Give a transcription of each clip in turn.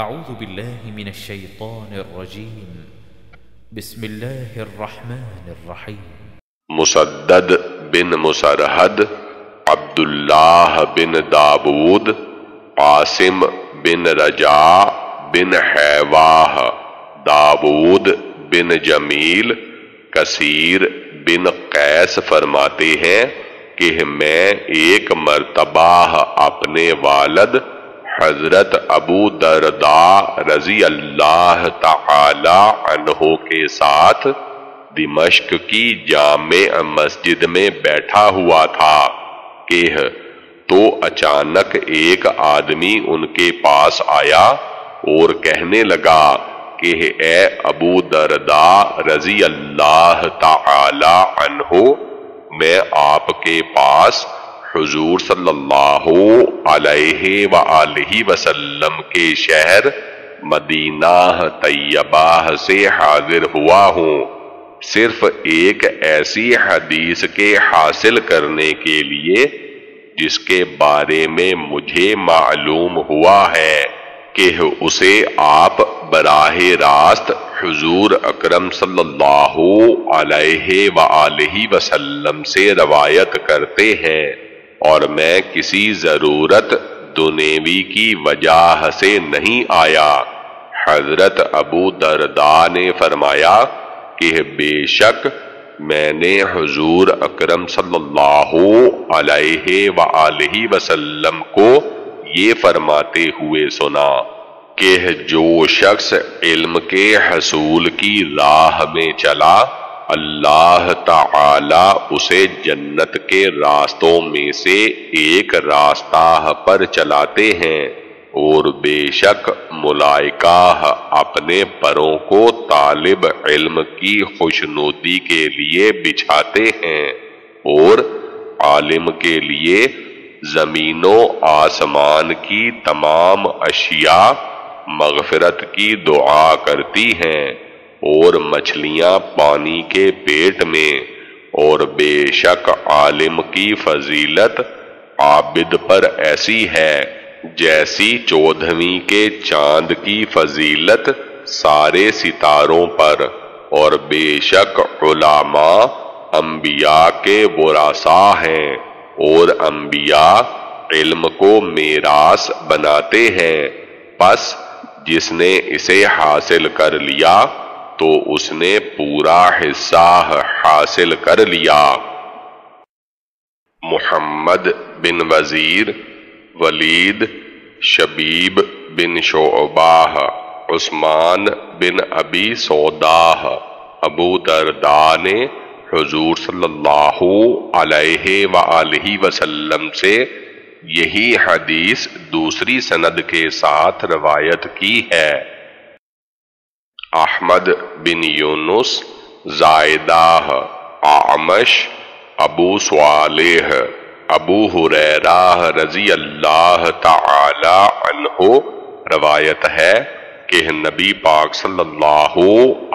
أعوذ بالله من الشيطان الرجيم. بسم الله الرحمن الرحيم. مسدد بن مسرحد، عبداللہ بن داود قاسم بن رجاء بن حیواہ داود بن جمیل، کثیر بن قیس فرماتے ہیں کہ میں ایک مرتبہ اپنے والد حضرت ابو دردا رضی اللہ تعالی عنہ کے ساتھ دمشق کی جامع مسجد میں بیٹھا ہوا تھا۔ کہ تو اچانک ایک آدمی ان کے پاس آیا اور کہنے لگا کہ اے ابو دردا رضی اللہ تعالی عنہ، میں آپ کے پاس حضور صلی اللہ علیہ وآلہ وسلم کے شہر مدینہ طیبہ سے حاضر ہوا ہوں۔ صرف ایک ایسی حدیث کے حاصل کرنے کے لیے جس کے بارے میں مجھے معلوم ہوا ہے کہ اسے آپ براہ راست حضور اکرم صلی اللہ علیہ وآلہ وسلم سے روایت کرتے ہیں۔ اور میں کسی ضرورت دنیوی کی وجہ سے نہیں آیا۔ حضرت ابو دردا نے فرمایا کہ بے شک میں نے حضور اکرم صلی اللہ علیہ وآلہ وسلم کو یہ فرماتے ہوئے سنا کہ جو شخص علم کے حصول کی راہ میں چلا اللہ تعالی اسے جنت کے راستوں میں سے ایک راستہ پر چلاتے ہیں اور بے شک ملائکہ اپنے پروں کو طالب علم کی خوشنودی کے لیے بچھاتے ہیں اور عالم کے لیے زمین و آسمان کی تمام اشیاء مغفرت کی دعا کرتی ہیں۔ اور مچھلیاں پانی کے پیٹ میں، اور بے شک عالم کی فضیلت عابد پر ایسی ہے، جیسی چودھویں کے چاند کی فضیلت سارے ستاروں پر۔ اور بے شک علماء انبیاء کے براسا ہیں، اور انبیاء علم کو میراث بناتے ہیں۔ پس جس نے اسے حاصل کر لیا تو اس نے پورا حصہ حاصل کر لیا۔ محمد بن وزیر، ولید، شبیب بن شعباہ عثمان بن ابی سوداہ، ابو دردہ نے حضور صلی اللہ علیہ وآلہ وسلم سے یہی حدیث دوسری سند کے ساتھ روایت کی ہے۔ احمد بن یونس زائدہ آمش ابو صالح، ابو حریرہ رضی اللہ تعالی عنہ روایت ہے کہ نبی پاک صلی اللہ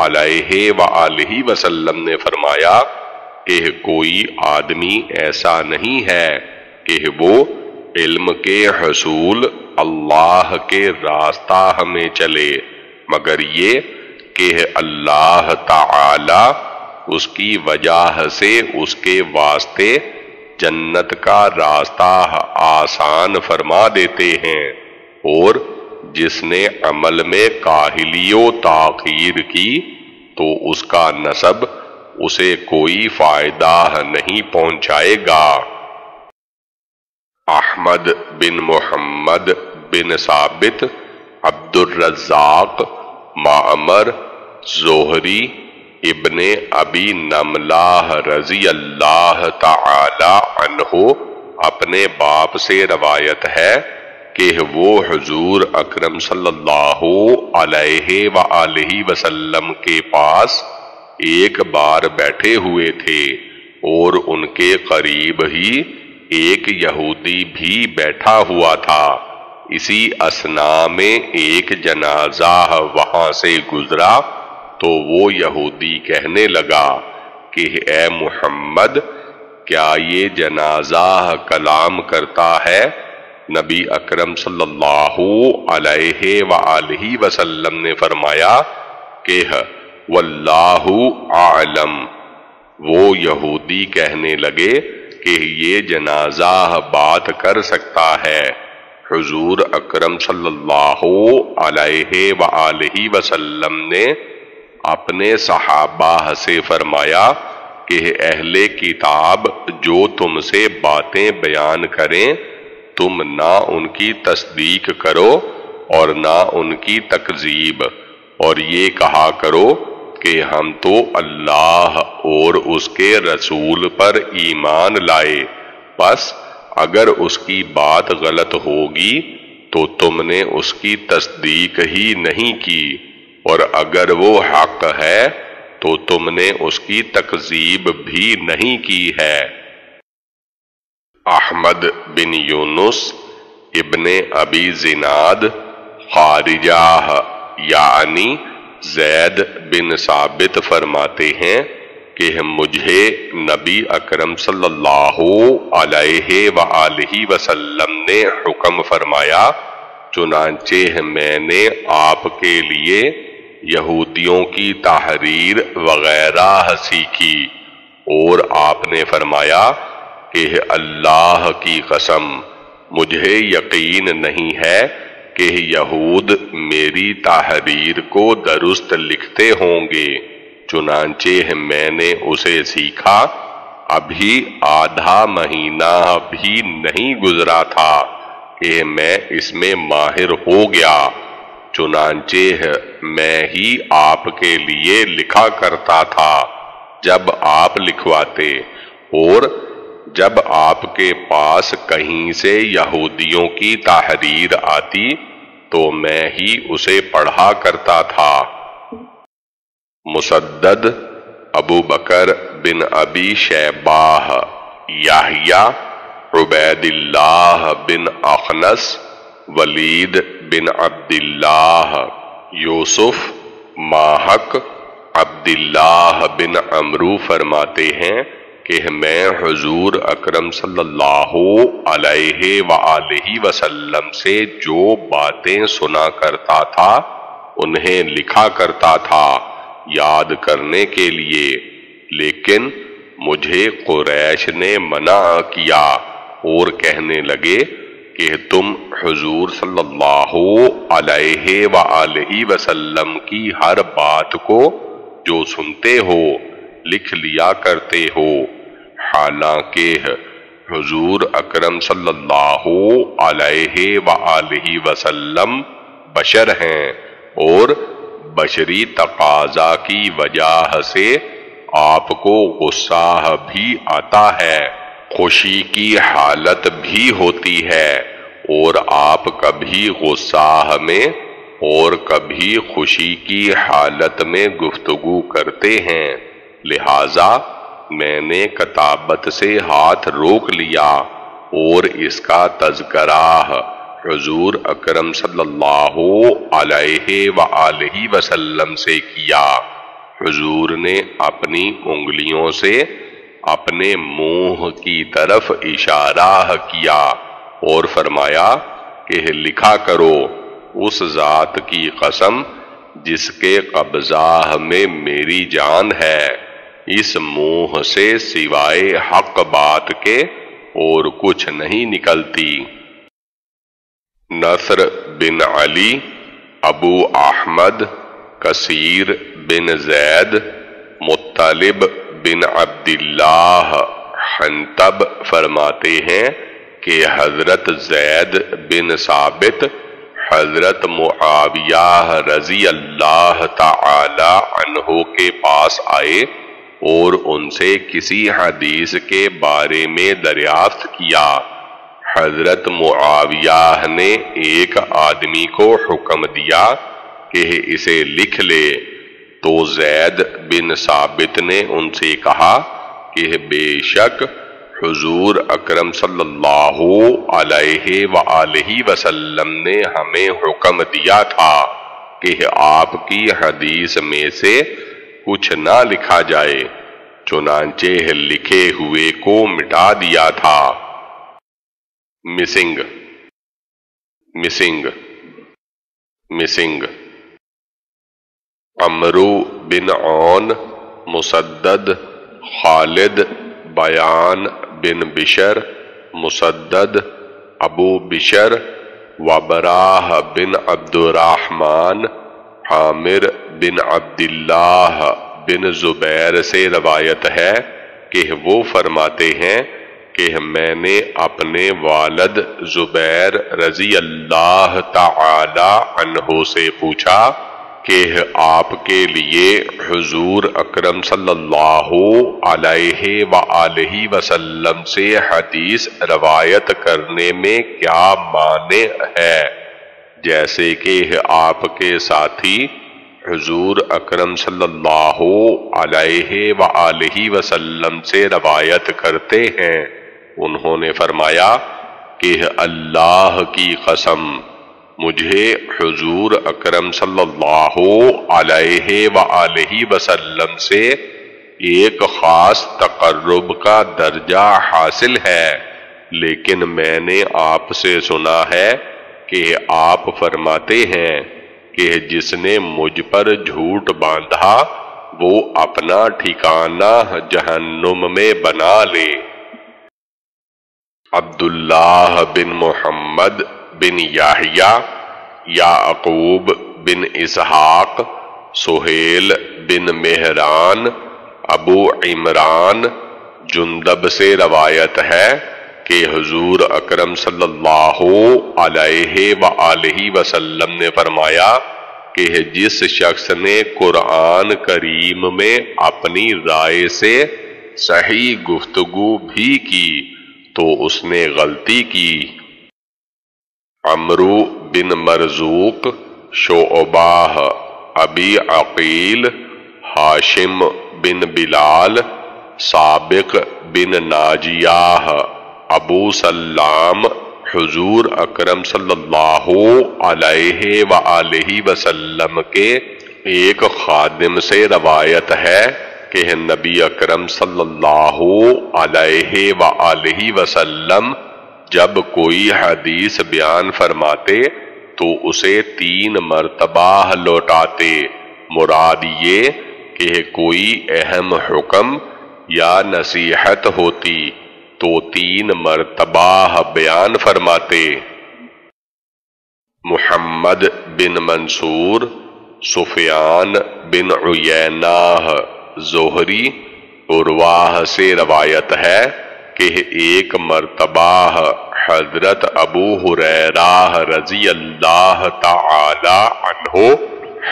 علیہ وآلہ وسلم نے فرمایا، کہ کوئی آدمی ایسا نہیں ہے کہ وہ علم کے حصول اللہ کے راستہ ہمیں چلے، مگر یہ کہ اللہ تعالی اس کی وجہ سے اس کے واسطے جنت کا راستہ آسان فرما دیتے ہیں اور جس نے عمل میں کاہلی و تاخیر کی تو اس کا نصب اسے کوئی فائدہ نہیں پہنچائے گا۔ احمد بن محمد بن ثابت عبد الرزاق معمر زہری ابن ابی نملہ رضی اللہ تعالی عنہ اپنے باپ سے روایت ہے کہ وہ حضور اکرم صلی اللہ علیہ وآلہ وسلم کے پاس ایک بار بیٹھے ہوئے تھے اور ان کے قریب ہی ایک یہودی بھی بیٹھا ہوا تھا۔ اسی اسنا میں ایک جنازہ وہاں سے گزرا۔ تو وہ یہودی کہنے لگا کہ اے محمد، کیا یہ جنازہ کلام کرتا ہے؟ نبی اکرم صلی اللہ علیہ وآلہ وسلم نے فرمایا کہ ہاں، واللہ اعلم۔ وہ یہودی کہنے لگے کہ یہ جنازہ بات کر سکتا ہے۔ حضور اکرم صلی اللہ علیہ وآلہ وسلم نے اپنے صحابہ سے فرمایا کہ اہل کتاب، جو تم سے باتیں بیان کریں، تم نہ ان کی تصدیق کرو اور نہ ان کی تکذیب۔ اور یہ کہا کرو کہ ہم تو اللہ اور اس کے رسول پر ایمان لائے۔ بس اگر اس کی بات غلط ہوگی تو تم نے اس کی تصدیق ہی نہیں کی۔ اور اگر وہ حق ہے تو تم نے اس کی تکذیب بھی نہیں کی ہے۔ احمد بن یونس ابن ابی زناد خارجہ یعنی زید بن ثابت فرماتے ہیں کہ مجھے نبی اکرم صلی اللہ علیہ وآلہ وسلم نے حکم فرمایا، چنانچہ میں نے آپ کے لیے یہودیوں کی تحریر وغیرہ سیکھی اور آپ نے فرمایا کہ اللہ کی قسم، مجھے یقین نہیں ہے کہ یہود میری تحریر کو درست لکھتے ہوں گے۔ چنانچہ میں نے اسے سیکھا، ابھی آدھا مہینہ بھی نہیں گزرا تھا کہ میں اس میں ماہر ہو گیا۔ چنانچہ میں ہی آپ کے لیے لکھا کرتا تھا، جب آپ لکھواتے۔ اور جب آپ کے پاس کہیں سے یہودیوں کی تحریر آتی، تو میں ہی اسے پڑھا کرتا تھا۔ مسدد ابو بکر بن ابی شیباہ یاہیا عبید اللہ بن اخنس ولید بن عبداللہ یوسف ماہک عبداللہ بن امرو فرماتے ہیں کہ میں حضور اکرم صلی اللہ علیہ وآلہ وسلم سے جو باتیں سنا کرتا تھا، انہیں لکھا کرتا تھا یاد کرنے کے لیے۔ لیکن مجھے قریش نے منع کیا اور کہنے لگے کہ تم حضور صلی اللہ علیہ وآلہ وسلم کی ہر بات کو جو سنتے ہو، لکھ لیا کرتے ہو۔ حالانکہ حضور اکرم صلی اللہ علیہ وآلہ وسلم بشر ہیں اور بشری تقاضا کی وجہ سے آپ کو غصہ بھی آتا ہے۔ خوشی کی حالت بھی ہوتی ہے اور آپ کبھی غصہ میں اور کبھی خوشی کی حالت میں گفتگو کرتے ہیں۔ لہذا میں نے کتابت سے ہاتھ روک لیا اور اس کا تذکرہ حضور اکرم صلی اللہ علیہ وآلہ وسلم سے کیا۔ حضور نے اپنی انگلیوں سے اپنے منہ کی طرف اشارہ کیا اور فرمایا کہ لکھا کرو اس ذات کی قسم جس کے قبضہ میں میری جان ہے، اس منہ سے سوائے حق بات کے اور کچھ نہیں نکلتی۔ نصر بن علی، ابو احمد، کثیر بن زید مطلب بن عبداللہ حنتب فرماتے ہیں کہ حضرت زید بن ثابت، حضرت معاویہ رضی اللہ تعالی عنہ کے پاس آئے اور ان سے کسی حدیث کے بارے میں دریافت کیا۔ حضرت معاویہ نے ایک آدمی کو حکم دیا کہ اسے لکھ لے۔ تو زید بن ثابت نے ان سے کہا کہ بے شک حضور اکرم صلی اللہ علیہ وآلہ وسلم نے ہمیں حکم دیا تھا کہ آپ کی حدیث میں سے کچھ نہ لکھا جائے، چنانچہ لکھے ہوئے کو مٹا دیا تھا۔ Missing missing missing Amr bin Aun, Musaddad, Khalid, Bayan bin Bishr, مسدد، ابو بشر، وبراہ بن عبد الرحمن عامر بن عبداللہ بن زبیر سے روایت ہے کہ وہ فرماتے ہیں کہ میں نے اپنے والد زبیر رضی اللہ تعالی عنہ سے پوچھا کہ آپ کے لیے حضور اکرم صلی اللہ علیہ وآلہ وسلم سے حدیث روایت کرنے میں کیا معنی ہے؟ جیسے کہ آپ کے ساتھی حضور اکرم صلی اللہ علیہ وآلہ وسلم سے روایت کرتے ہیں۔ انہوں نے فرمایا کہ اللہ کی قسم مجھے حضور اکرم صلی اللہ علیہ وآلہ وسلم سے ایک خاص تقرب کا درجہ حاصل ہے، لیکن میں نے آپ سے سنا ہے کہ آپ فرماتے ہیں کہ جس نے مجھ پر جھوٹ باندھا، وہ اپنا ٹھکانہ جہنم میں بنا لے۔ عبداللہ بن محمد بن یاہیا یعقوب بن اسحاق، سہیل بن مہران، ابو عمران۔ جندب سے روایت ہے کہ حضور اکرم صلی اللہ علیہ وآلہ وسلم نے فرمایا کہ جس شخص نے قرآن کریم میں اپنی رائے سے صحیح گفتگو بھی کی تو اس نے غلطی کی۔ عمرو بن مرزوق شعباہ ابی عقیل، ہاشم بن بلال، سابق بن ناجیاہ، ابو سلام، حضور اکرم صلی اللہ علیہ وآلہ وسلم کے ایک خادم سے روایت ہے کہ نبی اکرم صلی اللہ علیہ وآلہ وسلم جب کوئی حدیث بیان فرماتے تو اسے تین مرتبہ لوٹاتے۔ مراد یہ کہ کوئی اہم حکم یا نصیحت ہوتی تو تین مرتبہ بیان فرماتے۔ محمد بن منصور، سفیان بن عیناہ، زہری ارواہ سے روایت ہے کہ ایک مرتبہ حضرت ابو حریرہ رضی اللہ تعالی عنہ،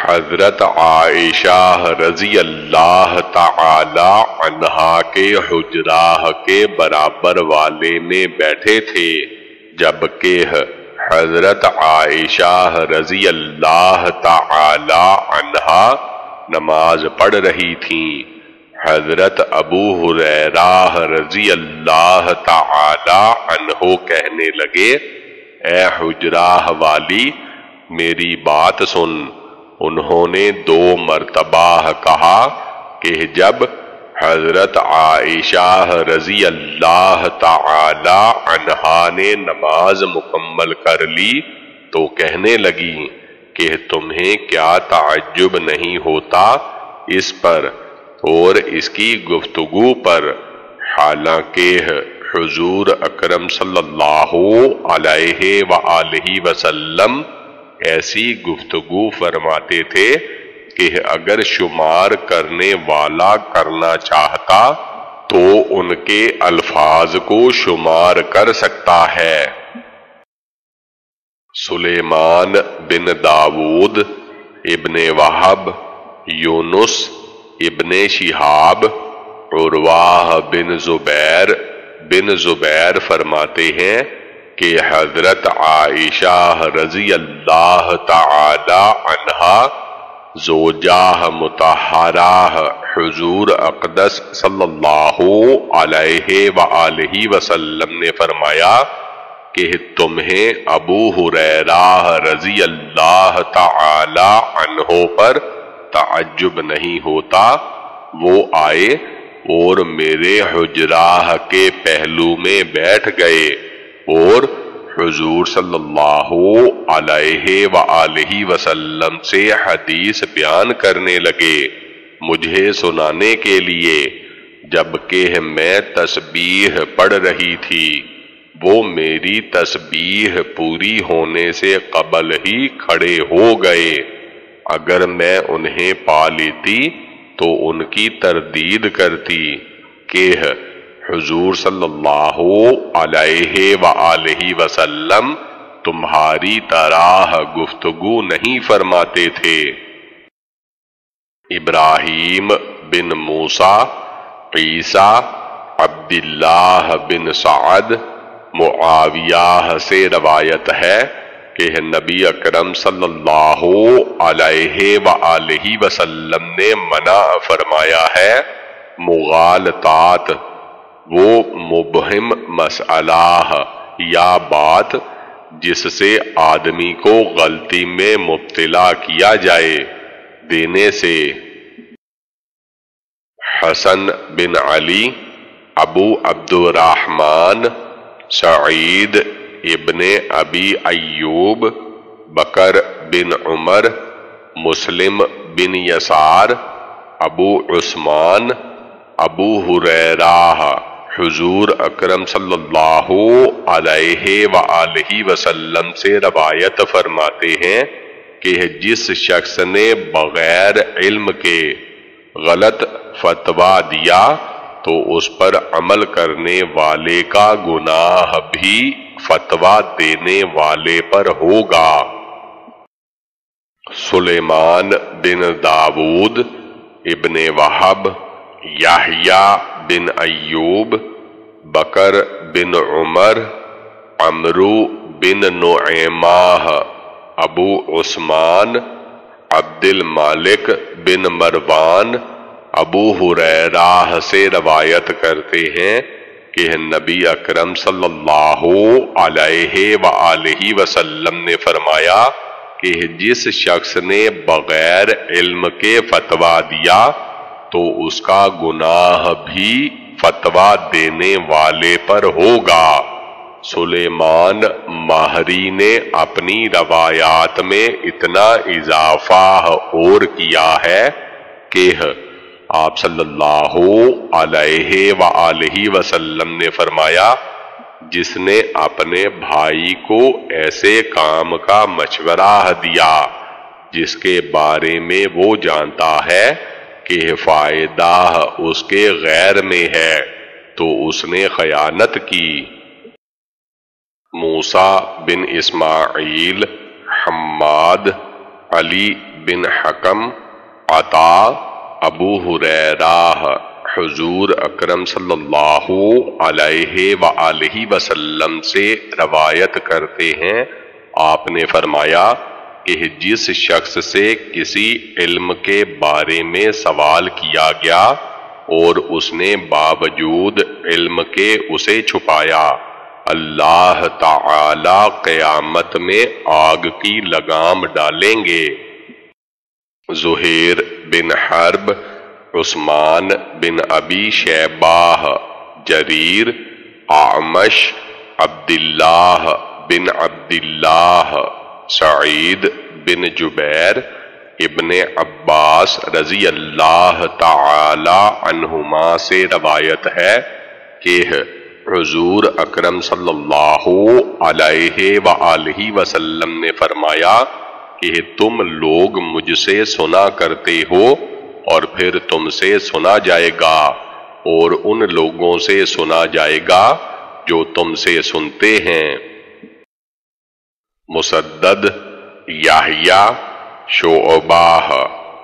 حضرت عائشہ رضی اللہ تعالی عنہ کے حجراہ کے برابر والے میں بیٹھے تھے، جبکہ حضرت عائشہ رضی اللہ تعالی عنہ نماز پڑھ رہی تھیں۔ حضرت ابو حریرہ رضی اللہ تعالی عنہ کہنے لگے، اے حجراہ والی میری بات سن۔ انہوں نے دو مرتبہ کہا کہ جب حضرت عائشہ رضی اللہ تعالی عنہ نے نماز مکمل کر لی تو کہنے لگی کہ تمہیں کیا تعجب نہیں ہوتا؟ اس پر اور اس کی گفتگو پر، حالانکہ حضور اکرم صلی اللہ علیہ وآلہ وسلم ایسی گفتگو فرماتے تھے کہ اگر شمار کرنے والا کرنا چاہتا تو ان کے الفاظ کو شمار کر سکتا ہے۔ سلیمان بن داود، ابن وحب یونس ابن شہاب عرواہ بن زبیر بن زبیر فرماتے ہیں کہ حضرت عائشہ رضی اللہ تعالی عنہ زوجہ متحرہ حضور اقدس صلی اللہ علیہ وآلہ وسلم نے فرمایا کہ تمہیں ابو حریرہ رضی اللہ تعالی عنہ پر تعجب نہیں ہوتا۔ وہ آئے اور میرے حجراہ کے پہلو میں بیٹھ گئے اور حضور صلی اللہ علیہ وآلہ وسلم سے حدیث بیان کرنے لگے۔ مجھے سنانے کے لیے جبکہ میں تسبیح پڑھ رہی تھی، وہ میری تسبیح پوری ہونے سے قبل ہی کھڑے ہو گئے۔ اگر میں انہیں پا لیتی تو ان کی تردید کرتی۔ کہ حضور صلی اللہ علیہ وآلہ وسلم تمہاری طرح گفتگو نہیں فرماتے تھے۔ ابراہیم بن موسا عیسیٰ، عبداللہ بن سعد، معاویہ سے روایت ہے کہ نبی اکرم صلی اللہ علیہ وآلہ وسلم نے منع فرمایا ہے مغالطات، وہ مبہم مسئلہ یا بات جس سے آدمی کو غلطی میں مبتلا کیا جائے۔ دینے سے حسن بن علی، ابو عبد الرحمن سعید ابن ابی ایوب، بکر بن عمر، مسلم بن یسار، ابو عثمان، ابو حریرہ حضور اکرم صلی اللہ علیہ وآلہ وسلم سے روایت فرماتے ہیں کہ جس شخص نے بغیر علم کے غلط فتوہ دیا تو اس پر عمل کرنے والے کا گناہ بھی فتوہ دینے والے پر ہوگا۔ سلیمان بن داود ابن وحب یحییٰ بن ایوب، بکر بن عمر، عمرو بن نعیمہ، ابو عثمان عبد المالک بن مروان، ابو حریرہ سے روایت کرتے ہیں۔ کہ نبی اکرم صلی اللہ علیہ وآلہ وسلم نے فرمایا کہ جس شخص نے بغیر علم کے فتوہ دیا تو اس کا گناہ بھی فتوہ دینے والے پر ہوگا۔ سلیمان ماہری نے اپنی روایات میں اتنا اضافہ اور کیا ہے کہ آپ صلی اللہ علیہ وآلہ وسلم نے فرمایا، جس نے اپنے بھائی کو ایسے کام کا مشورہ دیا، جس کے بارے میں وہ جانتا ہے کہ فائدہ اس کے غیر میں ہے، تو اس نے خیانت کی۔ موسا بن اسماعیل، حماد علی بن حکم، عطا ابو حریرہ حضور اکرم صلی اللہ علیہ وآلہ وسلم سے روایت کرتے ہیں۔ آپ نے فرمایا کہ جس شخص سے کسی علم کے بارے میں سوال کیا گیا اور اس نے باوجود علم کے اسے چھپایا، اللہ تعالی قیامت میں آگ کی لگام ڈالیں گے۔ زہیر بن حرب، عثمان بن ابی شیباہ، جریر آمش عبداللہ بن عبداللہ، سعید بن جبیر، ابن عباس رضی اللہ تعالی عنہما سے روایت ہے کہ حضور اکرم صلی اللہ علیہ وآلہ وسلم نے فرمایا کہ تم لوگ مجھ سے سنا کرتے ہو اور پھر تم سے سنا جائے گا اور ان لوگوں سے سنا جائے گا جو تم سے سنتے ہیں۔ مسدد یاہیا شعباہ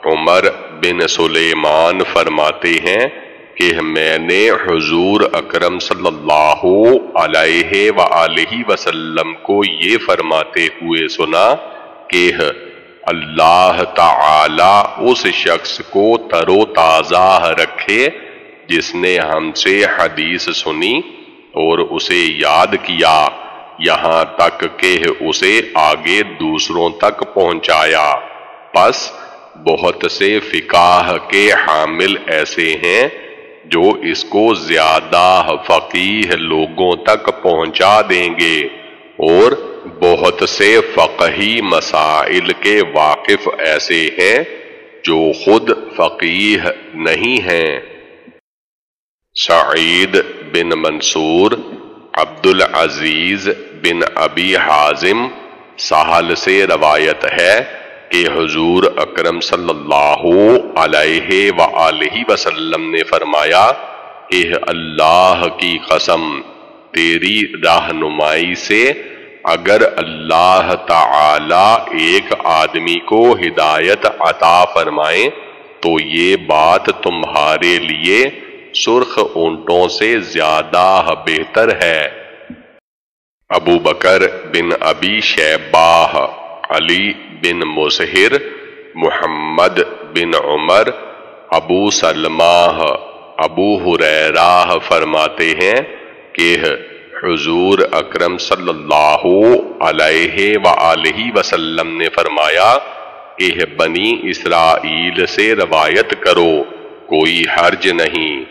عمر بن سلیمان فرماتے ہیں کہ میں نے حضور اکرم صلی اللہ علیہ وآلہ وسلم کو یہ فرماتے ہوئے سنا کہ اللہ تعالی اس شخص کو تر و تازہ رکھے جس نے ہم سے حدیث سنی اور اسے یاد کیا۔ یہاں تک کہ اسے آگے دوسروں تک پہنچایا۔ پس بہت سے فقاہ کے حامل ایسے ہیں جو اس کو زیادہ فقیح لوگوں تک پہنچا دیں گے اور بہت سے فقہی مسائل کے واقف ایسے ہیں جو خود فقیح نہیں ہیں۔ سعید بن منصور عبد العزیز بن ابی حازم ساحل سے روایت ہے کہ حضور اکرم صلی اللہ علیہ وآلہ وسلم نے فرمایا کہ اللہ کی قسم، تیری رہنمائی سے اگر اللہ تعالی ایک آدمی کو ہدایت عطا فرمائے تو یہ بات تمہارے لیے سرخ اونٹوں سے زیادہ بہتر ہے۔ ابو بکر بن ابی شیباہ، علی بن مسہر محمد بن عمر، ابو سلمہ، ابو حریرہ فرماتے ہیں کہ حضور اکرم صلی اللہ علیہ وآلہ وسلم نے فرمایا کہ بنی اسرائیل سے روایت کرو، کوئی حرج نہیں۔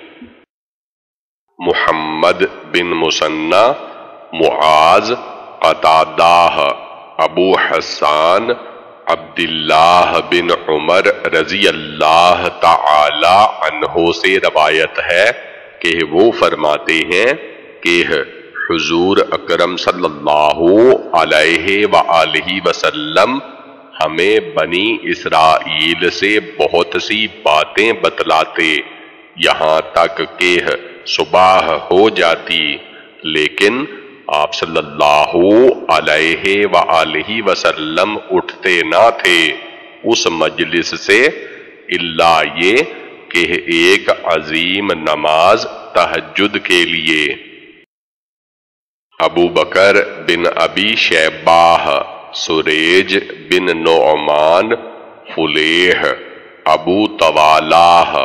محمد بن مسنہ، معاذ قطادہ ابو حسان، عبداللہ بن عمر رضی اللہ تعالی عنہ سے روایت ہے کہ وہ فرماتے ہیں کہ حضور اکرم صلی اللہ علیہ وآلہ وسلم ہمیں بنی اسرائیل سے بہت سی باتیں بتلاتے، یہاں تک کہ صبح ہو جاتی، لیکن آپ صلی اللہ علیہ وآلہ وسلم اٹھتے نہ تھے۔ اس مجلس سے اللہ یہ کہ ایک عظیم نماز تحجد کے لیے۔ ابو بکر بن ابی شیباہ سریج بن نعمان فلیح ابو طوالاہ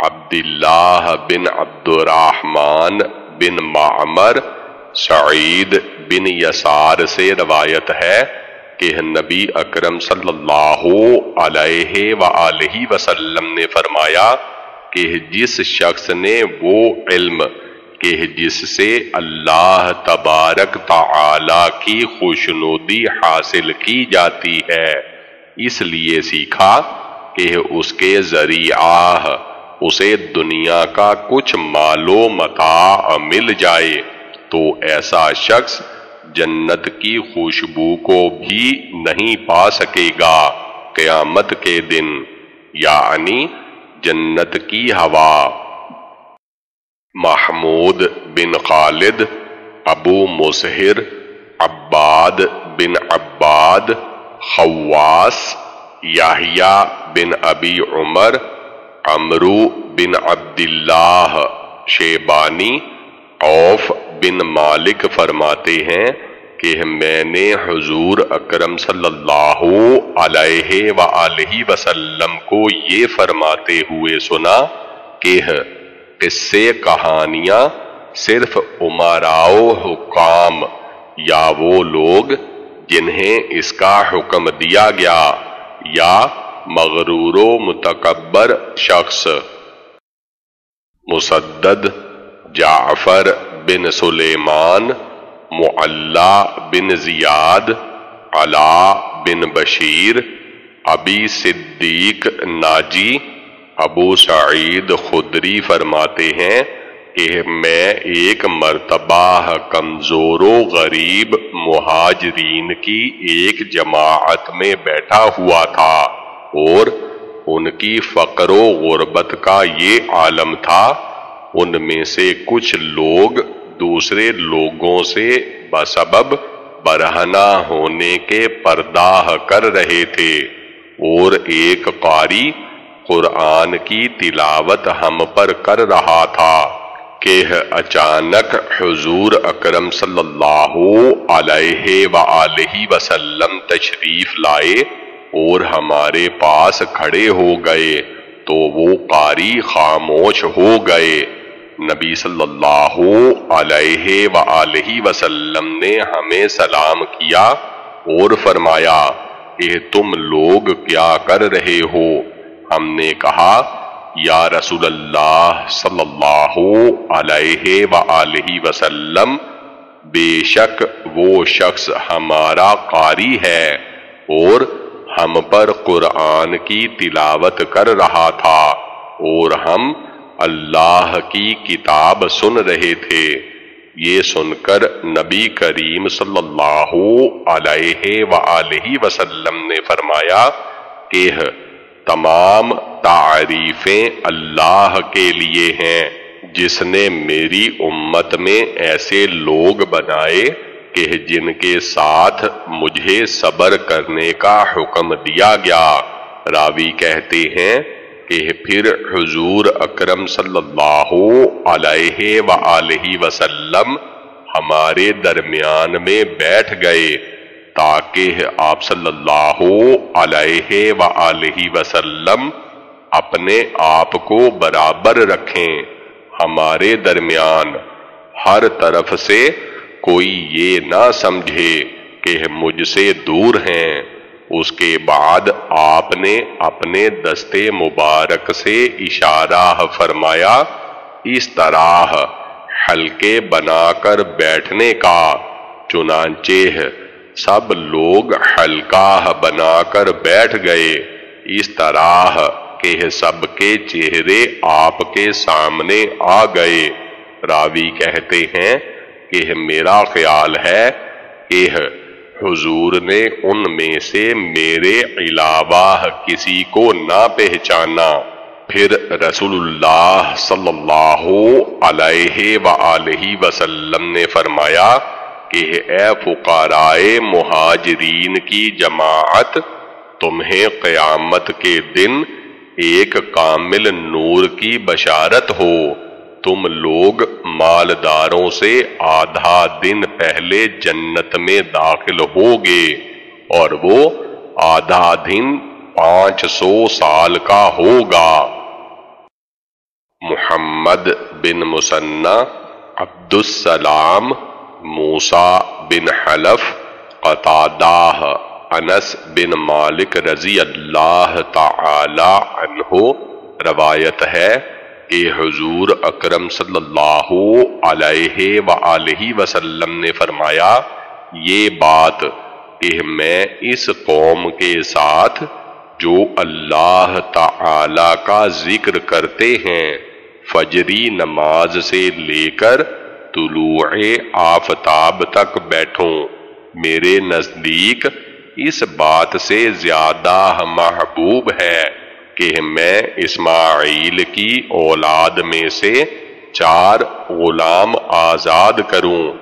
عبداللہ بن عبد الرحمن بن معمر سعید بن یسار سے روایت ہے کہ نبی اکرم صلی اللہ علیہ وآلہ وسلم نے فرمایا کہ جس شخص نے وہ علم کہ جس سے اللہ تبارک تعالی کی خوشنودی حاصل کی جاتی ہے۔ اس لیے سیکھا کہ اس کے ذریعہ اسے دنیا کا کچھ مال و متاع مل جائے۔ تو ایسا شخص جنت کی خوشبو کو بھی نہیں پا سکے گا قیامت کے دن یعنی جنت کی ہوا۔ محمود بن خالد، ابو مسہر عباد بن عباد خواس یاہیا بن ابی عمر، عمرو بن عبداللہ شیبانی اوف بن مالک فرماتے ہیں کہ میں نے حضور اکرم صلی اللہ علیہ وآلہ وسلم کو یہ فرماتے ہوئے سنا کہ قصے کہانیاں صرف عمراؤ حکام یا وہ لوگ جنہیں اس کا حکم دیا گیا یا مغرور و متکبر شخص۔ مسدد جعفر بن سلیمان معلہ بن زیاد، علا بن بشیر، ابی صدیق ناجی ابو سعید خدری فرماتے ہیں کہ میں ایک مرتبہ کمزور و غریب مہاجرین کی ایک جماعت میں بیٹھا ہوا تھا اور ان کی فقر و غربت کا یہ عالم تھا۔ ان میں سے کچھ لوگ دوسرے لوگوں سے بسبب برہنہ ہونے کے پرداہ کر رہے تھے اور ایک قاری قرآن کی تلاوت ہم پر کر رہا تھا۔ کہ اچانک حضور اکرم صلی اللہ علیہ وآلہ وسلم تشریف لائے اور ہمارے پاس کھڑے ہو گئے تو وہ قاری خاموش ہو گئے۔ نبی صلی اللہ علیہ وآلہ وسلم نے ہمیں سلام کیا اور فرمایا کہ تم لوگ کیا کر رہے ہو؟ ہم نے کہا، یا رسول اللہ صلی اللہ علیہ وآلہ وسلم، بے شک وہ شخص ہمارا قاری ہے اور ہم پر قرآن کی تلاوت کر رہا تھا اور ہم اللہ کی کتاب سن رہے تھے۔ یہ سن کر نبی کریم صلی اللہ علیہ وآلہ وسلم نے فرمایا کہ تمام تعریفیں اللہ کے لیے ہیں۔ جس نے میری امت میں ایسے لوگ بنائے کہ جن کے ساتھ مجھے صبر کرنے کا حکم دیا گیا۔ راوی کہتے ہیں کہ پھر حضور اکرم صلی اللہ علیہ وآلہ وسلم ہمارے درمیان میں بیٹھ گئے۔ تاکہ آپ صلی اللہ علیہ وآلہ وسلم اپنے آپ کو برابر رکھیں۔ ہمارے درمیان ہر طرف سے کوئی یہ نہ سمجھے کہ مجھ سے دور ہیں۔ اس کے بعد آپ نے اپنے دستے مبارک سے اشارہ فرمایا، اس طرح حلقے بنا کر بیٹھنے کا۔ چنانچہ سب لوگ حلقہ بنا کر بیٹھ گئے۔ اس طرح کہ سب کے چہرے آپ کے سامنے آ گئے۔ راوی کہتے ہیں کہ میرا خیال ہے کہ حضور نے ان میں سے میرے علاوہ کسی کو نہ پہچانا۔ پھر رسول اللہ صلی اللہ علیہ وآلہ وسلم نے فرمایا کہ اے فقارائے مہاجرین کی جماعت تمہیں قیامت کے دن ایک کامل نور کی بشارت ہو۔ تم لوگ مالداروں سے آدھا دن پہلے جنت میں داخل ہوگے اور وہ آدھا دن پانچ سو سال کا ہوگا۔ محمد بن مسنہ عبد السلام موسا بن حلف قطادہ انس بن مالک رضی اللہ تعالی عنہ روایت ہے کہ حضور اکرم صلی اللہ علیہ وآلہ وسلم نے فرمایا، یہ بات کہ میں اس قوم کے ساتھ جو اللہ تعالی کا ذکر کرتے ہیں، فجری نماز سے لے کر طلوع آفتاب تک بیٹھوں۔ میرے نزدیک اس بات سے زیادہ محبوب ہے کہ میں اسماعیل کی اولاد میں سے چار غلام آزاد کروں۔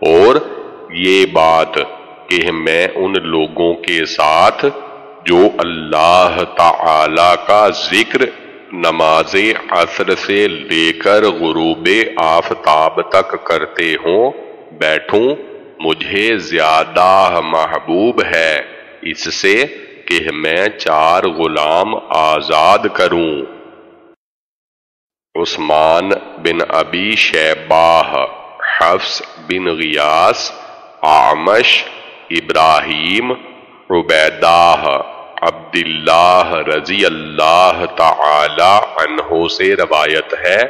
اور یہ بات کہ میں ان لوگوں کے ساتھ جو اللہ تعالی کا ذکر نماز عصر سے لے کر غروب آفتاب تک کرتے ہوں، بیٹھوں، مجھے زیادہ محبوب ہے، اس سے کہ میں چار غلام آزاد کروں۔ عثمان بن ابی شیباہ حفظ بن غیاس آمش ابراہیم عبیدہ عبداللہ رضی اللہ تعالی عنہ سے روایت ہے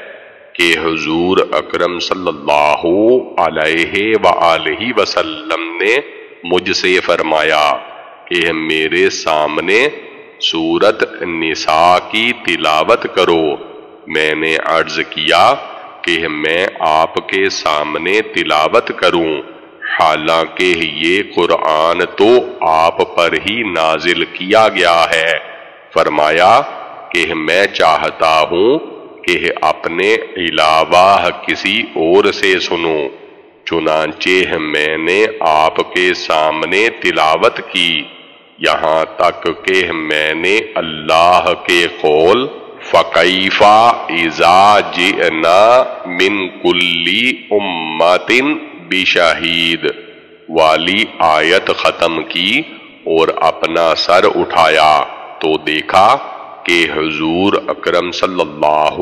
کہ حضور اکرم صلی اللہ علیہ وآلہ وسلم نے مجھ سے فرمایا کہ میرے سامنے سورت نساء کی تلاوت کرو۔ میں نے عرض کیا کہ میں آپ کے سامنے تلاوت کروں۔ حالانکہ یہ قرآن تو آپ پر ہی نازل کیا گیا ہے۔ فرمایا کہ میں چاہتا ہوں کہ اپنے علاوہ کسی اور سے سنوں۔ چنانچہ میں نے آپ کے سامنے تلاوت کی۔ یہاں تک کہ میں نے اللہ کے قول فقیفہ ازا جئنا من کلی امتن بشاہید والی آیت ختم کی اور اپنا سر اٹھایا تو دیکھا کہ حضور اکرم صلی اللہ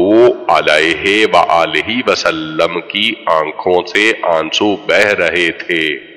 علیہ وآلہ وسلم کی آنکھوں سے آنسو بہ رہے تھے۔